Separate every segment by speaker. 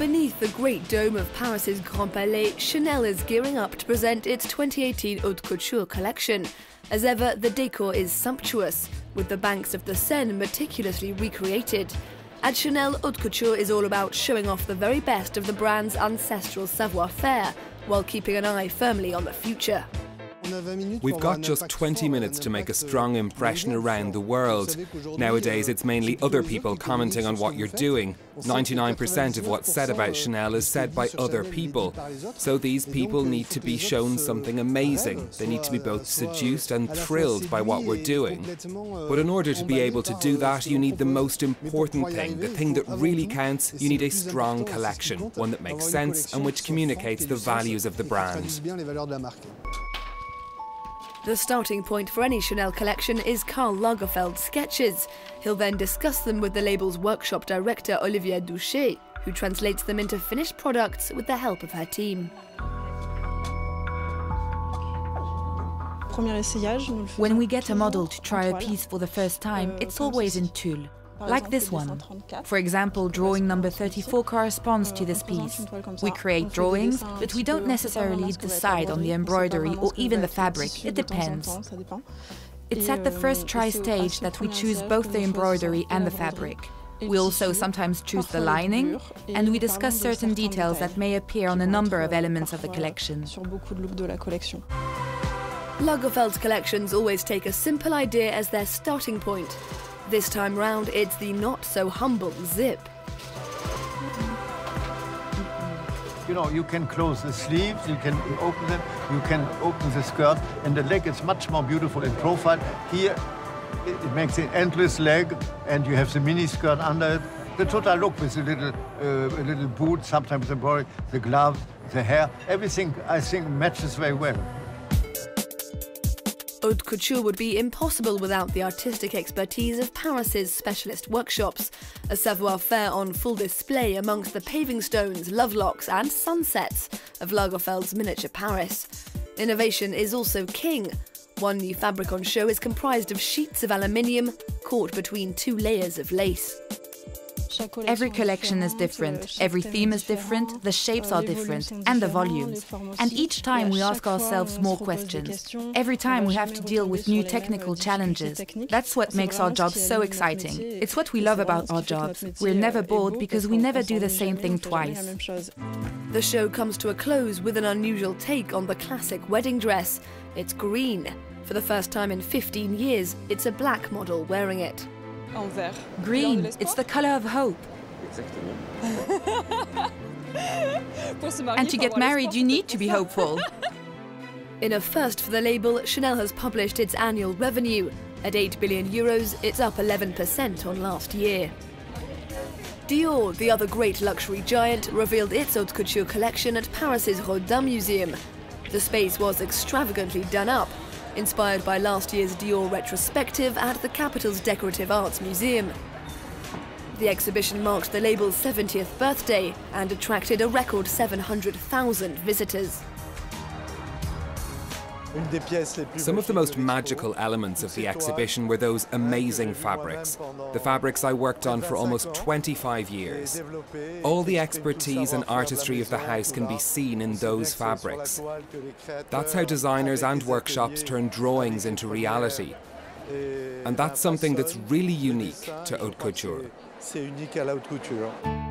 Speaker 1: Beneath the great dome of Paris's Grand Palais, Chanel is gearing up to present its 2018 Haute Couture collection. As ever, the decor is sumptuous, with the banks of the Seine meticulously recreated. At Chanel, Haute Couture is all about showing off the very best of the brand's ancestral savoir-faire, while keeping an eye firmly on the future.
Speaker 2: We've got just 20 minutes to make a strong impression around the world. Nowadays, it's mainly other people commenting on what you're doing. 99% of what's said about Chanel is said by other people. So these people need to be shown something amazing. They need to be both seduced and thrilled by what we're doing. But in order to be able to do that, you need the most important thing, the thing that really counts. You need a strong collection, one that makes sense and which communicates the values of the brand.
Speaker 1: The starting point for any Chanel collection is Karl Lagerfeld's sketches. He'll then discuss them with the label's workshop director Olivier Douchet, who translates them into finished products with the help of her team.
Speaker 3: When we get a model to try a piece for the first time, it's always in tulle like this one. For example, drawing number 34 corresponds to this piece. We create drawings, but we don't necessarily decide on the embroidery or even the fabric, it depends. It's at the first try stage that we choose both the embroidery and the fabric. We also sometimes choose the lining, and we discuss certain details that may appear on a number of elements of the collection.
Speaker 1: Lagerfeld's collections always take a simple idea as their starting point, this time round, it's the not so humble zip.
Speaker 4: You know, you can close the sleeves, you can open them, you can open the skirt, and the leg is much more beautiful in profile. Here, it, makes an endless leg, and you have the mini skirt under it. The total look with a little, uh, a little boot, sometimes the body, the glove, the hair, everything, I think, matches very well.
Speaker 1: Haute couture would be impossible without the artistic expertise of Paris's specialist workshops, a savoir-faire on full display amongst the paving stones, love locks and sunsets of Lagerfeld's miniature Paris. Innovation is also king. One new fabric on show is comprised of sheets of aluminium caught between two layers of lace.
Speaker 3: Every collection is different, every theme is different, the shapes are different, and the volumes. And each time we ask ourselves more questions. Every time we have to deal with new technical challenges. That's what makes our job so exciting. It's what we love about our jobs. We're never bored because we never do the same thing twice.
Speaker 1: The show comes to a close with an unusual take on the classic wedding dress. It's green. For the first time in 15 years, it's a black model wearing it.
Speaker 3: Green, it's the color of hope. and to get married, you need to be hopeful.
Speaker 1: In a first for the label, Chanel has published its annual revenue. At 8 billion euros, it's up 11% on last year. Dior, the other great luxury giant, revealed its haute couture collection at Paris's Rodin Museum. The space was extravagantly done up, inspired by last year's Dior retrospective at the capital's Decorative Arts Museum. The exhibition marked the label's 70th birthday and attracted a record 700,000 visitors.
Speaker 2: Some of the most magical elements of the exhibition were those amazing fabrics, the fabrics I worked on for almost 25 years. All the expertise and artistry of the house can be seen in those fabrics. That's how designers and workshops turn drawings into reality. And that's something that's really unique to haute couture.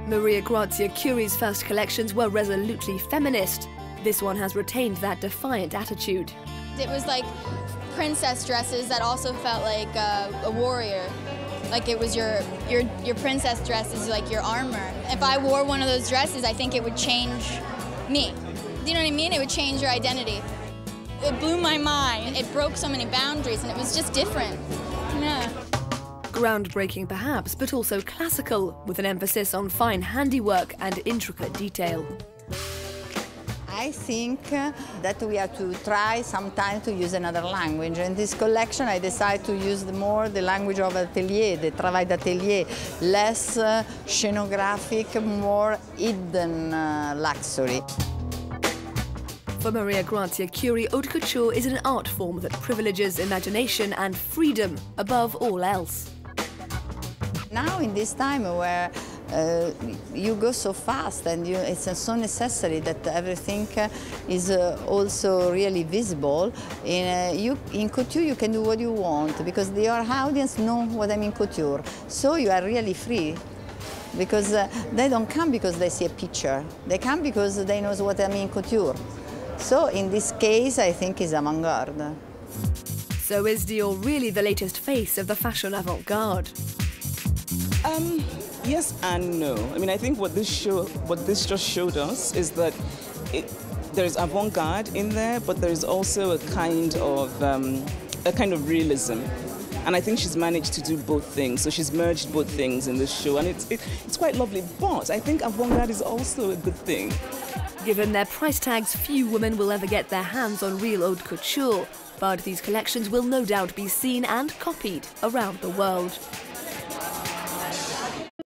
Speaker 1: Maria Grazia Chiuri's first collections were resolutely feminist, this one has retained that defiant attitude.
Speaker 5: It was like princess dresses that also felt like uh, a warrior. Like it was your, your, your princess dress is like your armor. If I wore one of those dresses, I think it would change me. Do you know what I mean? It would change your identity. It blew my mind. It broke so many boundaries and it was just different. Yeah.
Speaker 1: Groundbreaking perhaps, but also classical, with an emphasis on fine handiwork and intricate detail.
Speaker 6: I think that we have to try sometimes to use another language. In this collection, I decided to use more the language of atelier, the travail d'atelier, less uh, scenographic, more hidden uh, luxury.
Speaker 1: For Maria Grazia Chiuri, haute couture is an art form that privileges imagination and freedom above all else.
Speaker 6: Now, in this time where uh, you go so fast and you, it's uh, so necessary that everything uh, is uh, also really visible. In, uh, you, in couture you can do what you want because your audience know what I mean couture. So you are really free because uh, they don't come because they see a picture. They come because they know what I mean couture. So in this case, I think is avant-garde.
Speaker 1: So is Dior really the latest face of the fashion avant-garde?
Speaker 7: Um, yes and no. I mean, I think what this show, what this just showed us is that it, there's avant-garde in there, but there's also a kind of um, a kind of realism. And I think she's managed to do both things. So she's merged both things in this show, and it's it, it's quite lovely. But I think avant-garde is also a good thing.
Speaker 1: Given their price tags, few women will ever get their hands on real haute couture, but these collections will no doubt be seen and copied around the world.